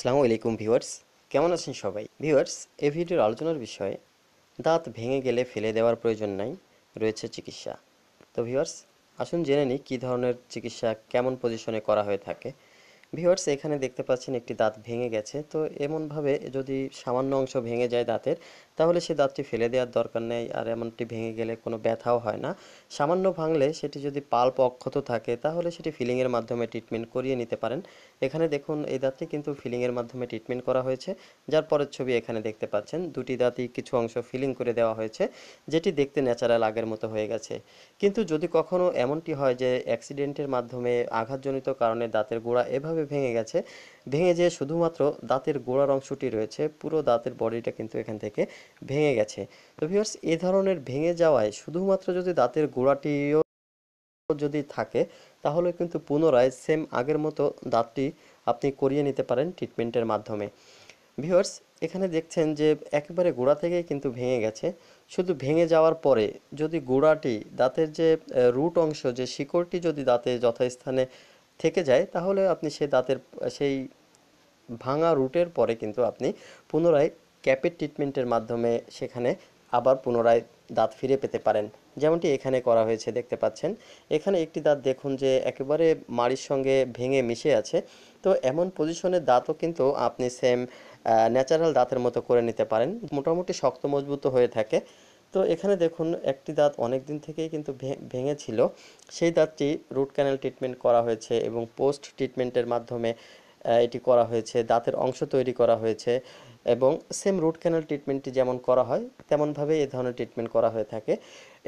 আসসালামু আলাইকুম ভিউয়ার্স, কেমন আছেন সবাই? ভিউয়ার্স, এ ভিডিওর আলোচনার বিষয়ে দাঁত ভেঙে গেলে ফেলে দেওয়ার প্রয়োজন নাই, রয়েছে চিকিৎসা। তো ভিউয়ার্স, আসুন জেনে নিই কী ধরনের চিকিৎসা কেমন পজিশনে করা হয়ে থাকে। ভিউয়ার্স এখানে দেখতে পাচ্ছেন একটি দাঁত ভেঙে গেছে। তো এমনভাবে যদি সামান্য অংশ ভেঙে যায় দাঁতের, তাহলে সে দাঁতটি ফেলে দেওয়ার দরকার নেই, আর এমনটি ভেঙে গেলে কোনো ব্যথাও হয় না। সামান্য ভাঙলে সেটি যদি পাল্প অক্ষত থাকে, তাহলে সেটি ফিলিংয়ের মাধ্যমে ট্রিটমেন্ট করিয়ে নিতে পারেন। এখানে দেখুন, এই দাঁতটি কিন্তু ফিলিংয়ের মাধ্যমে ট্রিটমেন্ট করা হয়েছে। যার পরের ছবি এখানে দেখতে পাচ্ছেন। দুটি দাঁতই কিছু অংশ ফিলিং করে দেওয়া হয়েছে, যেটি দেখতে ন্যাচারাল আগের মতো হয়ে গেছে। কিন্তু যদি কখনো এমনটি হয় যে অ্যাক্সিডেন্টের মাধ্যমে আঘাতজনিত কারণে দাঁতের গোড়া এভাবে ভেঙে গেছে। ভেঙে যে শুধুমাত্র দাঁতের গোড়ার অংশটি রয়েছে, পুরো দাঁতের বডিটা কিন্তু এখান থেকে ভেঙে গেছে। তো ভিউয়ার্স এই ধরনের ভেঙে যাওয়ায় শুধুমাত্র যদি দাঁতের গোড়াটিও যদি থাকে, তাহলে কিন্তু পুনরায় সেম আগের মতো দাঁতটি আপনি করিয়ে নিতে পারেন ট্রিটমেন্টের মাধ্যমে। ভিউয়ার্স, এখানে দেখছেন যে একেবারে গোড়া থেকেই কিন্তু ভেঙে গেছে। শুধু ভেঙে যাওয়ার পরে যদি গোড়াটি দাঁতের যে রুট অংশ, যে শিকড়টি যদি দাঁতে যথাস্থানে থেকে যায়, তাহলে আপনি সে দাঁতের, সেই ভাঙা রুটের পরে কিন্তু আপনি পুনরায় ক্যাপের ট্রিটমেন্টের মাধ্যমে সেখানে আবার পুনরায় দাঁত ফিরে পেতে পারেন। যেমনটি এখানে করা হয়েছে, দেখতে পাচ্ছেন। এখানে একটি দাঁত দেখুন যে একেবারে মাড়ির সঙ্গে ভেঙে মিশে আছে। তো এমন পজিশনের দাঁতও কিন্তু আপনি সেম ন্যাচারাল দাঁতের মতো করে নিতে পারেন। মোটামুটি শক্ত, মজবুত হয়ে থাকে। তো এখানে দেখুন, একটি দাঁত অনেক দিন থেকেই কিন্তু ভেঙেছিল। সেই দাঁতটি রুট ক্যানেল ট্রিটমেন্ট করা হয়েছে এবং পোস্ট ট্রিটমেন্টের মাধ্যমে এটি করা হয়েছে। দাঁতের অংশ তৈরি করা হয়েছে। এবং সেম রুট ক্যানাল ট্রিটমেন্টটি যেমন করা হয় তেমনভাবে এই ধরনের ট্রিটমেন্ট করা হয়ে থাকে।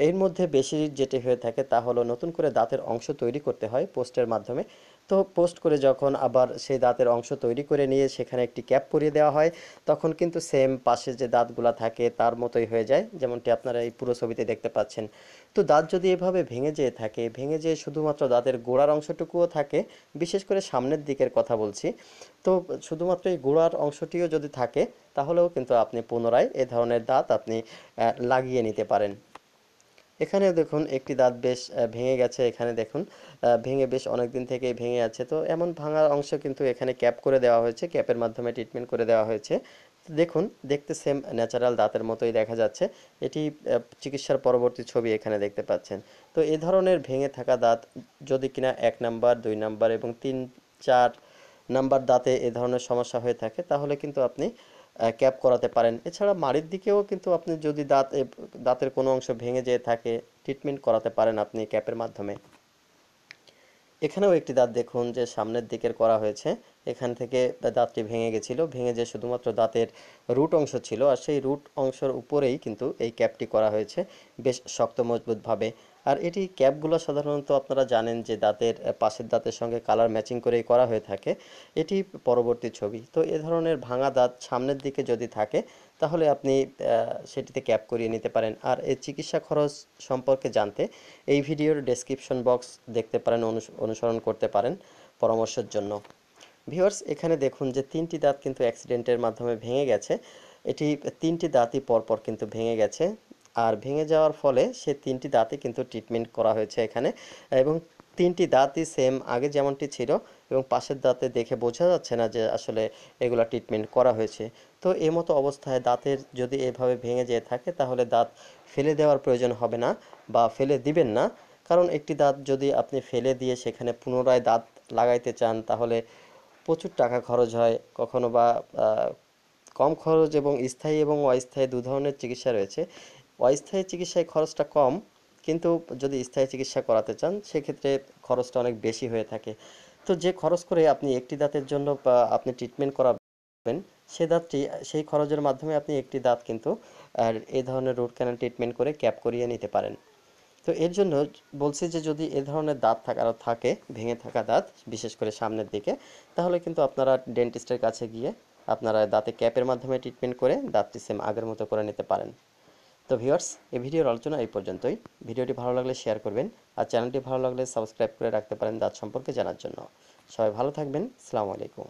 এর মধ্যে বেশি যেটি হয়ে থাকে তা হলো নতুন করে দাঁতের অংশ তৈরি করতে হয় পোস্টের মাধ্যমে। তো পোস্ট করে যখন আবার সেই দাঁতের অংশ তৈরি করে নিয়ে সেখানে একটি ক্যাপ পরিয়ে দেওয়া হয়, তখন কিন্তু সেম পাশে যে দাঁতগুলো থাকে তার মতোই হয়ে যায়, যেমনটি আপনারা এই পুরো ছবিতে দেখতে পাচ্ছেন। তো দাঁত যদি এভাবে ভেঙে যেয়ে থাকে, ভেঙে যেয়ে শুধুমাত্র দাঁতের গোড়ার অংশটুকুও থাকে, বিশেষ করে সামনের দিকের কথা বলছি, তো শুধুমাত্র এই গোড়ার অংশটিও যদি থাকে তাহলেও কিন্তু আপনি পুনরায় এ ধরনের দাঁত আপনি লাগিয়ে নিতে পারেন। এখানে দেখুন একটি দাঁত বেশ ভেঙে গেছে। এখানে দেখুন ভেঙে বেশ অনেক দিন থেকেই ভেঙে আছে। তো এমন ভাঙার অংশ কিন্তু এখানে ক্যাপ করে দেওয়া হয়েছে, ক্যাপের মাধ্যমে ট্রিটমেন্ট করে দেওয়া হয়েছে। দেখুন, দেখতে সেম ন্যাচারাল দাঁতের মতোই দেখা যাচ্ছে। এটি চিকিৎসার পরবর্তী ছবি এখানে দেখতে পাচ্ছেন। তো এ ধরনের ভেঙে থাকা দাঁত যদি কিনা এক নাম্বার, দুই নাম্বার এবং তিন, চার নাম্বার দাঁতে এ ধরনের সমস্যা হয়ে থাকে, তাহলে কিন্তু আপনি ক্যাপ করাতে পারেন। এছাড়া মাড়ির দিকেও কিন্তু আপনি যদি দাঁত দাঁতের কোনো অংশ ভেঙে যেয়ে থাকে ট্রিটমেন্ট করাতে পারেন আপনি ক্যাপের মাধ্যমে। এখানেও একটি দাঁত দেখুন যে সামনের দিকের করা হয়েছে। এখান থেকে দাঁতটি ভেঙে গেছিল। ভেঙে যে শুধুমাত্র দাঁতের রুট অংশ ছিল। আর সেই রুট অংশের উপরেই কিন্তু এই ক্যাপটি করা হয়েছে। বেশ শক্ত, মজবুতভাবে। আর এটি ক্যাপগুলো সাধারণত আপনারা জানেন যে দাঁতের পাশের দাঁতের সঙ্গে কালার ম্যাচিং করেই করা হয়ে থাকে। এটি পরবর্তী ছবি। তো এ ধরনের ভাঙা দাঁত সামনের দিকে যদি থাকে, তাহলে আপনি সেটিতে ক্যাপ করিয়ে নিতে পারেন। আর এই চিকিৎসা খরচ সম্পর্কে জানতে এই ভিডিওর ডেসক্রিপশন বক্স দেখতে পারেন অনুসরণ করতে পারেন পরামর্শের জন্য। ভিউয়ার্স, এখানে দেখুন যে তিনটি দাঁত কিন্তু অ্যাক্সিডেন্টের মাধ্যমে ভেঙে গেছে। এটি তিনটি দাঁতই পরপর কিন্তু ভেঙে গেছে। আর ভেঙে যাওয়ার ফলে সে তিনটি দাঁতে কিন্তু ট্রিটমেন্ট করা হয়েছে এখানে। এবং তিনটি দাঁতই সেম আগে যেমনটি ছিল এবং পাশের দাঁতে দেখে বোঝা যাচ্ছে না যে আসলে এগুলা ট্রিটমেন্ট করা হয়েছে। তো এই মতো অবস্থায় দাঁতের যদি এভাবে ভেঙে যেয়ে থাকে, তাহলে দাঁত ফেলে দেওয়ার প্রয়োজন হবে না বা ফেলে দিবেন না। কারণ একটি দাঁত যদি আপনি ফেলে দিয়ে সেখানে পুনরায় দাঁত লাগাইতে চান, তাহলে প্রচুর টাকা খরচ হয়। কখনো বা কম খরচ এবং স্থায়ী এবং অস্থায়ী দু ধরনের চিকিৎসা রয়েছে। অস্থায়ী চিকিৎসায় খরচটা কম, কিন্তু যদি স্থায়ী চিকিৎসা করাতে চান, সেক্ষেত্রে খরচটা অনেক বেশি হয়ে থাকে। তো যে খরচ করে আপনি একটি দাঁতের জন্য আপনি ট্রিটমেন্ট করাবেন, সে দাঁতটি, সেই খরচের মাধ্যমে আপনি একটি দাঁত কিন্তু, আর এই ধরনের রুট ক্যানাল ট্রিটমেন্ট করে ক্যাপ করিয়ে নিতে পারেন। তো এর জন্য বলছি যে যদি এ ধরনের দাঁত থাকার থাকে, ভেঙে থাকা দাঁত, বিশেষ করে সামনের দিকে, তাহলে কিন্তু আপনারা ডেন্টিস্টের কাছে গিয়ে আপনারা দাঁতে ক্যাপের মাধ্যমে ট্রিটমেন্ট করে দাঁতটি সেম আগের মতো করে নিতে পারেন। তো ভিউয়ার্স, এই ভিডিওর আলোচনা এই পর্যন্তই। ভিডিওটি ভালো লাগলে শেয়ার করবেন আর চ্যানেলটি ভালো লাগলে সাবস্ক্রাইব করে রাখতে পারেন দাঁত সম্পর্কে জানার জন্য। সবাই ভালো থাকবেন। সালামু আলাইকুম।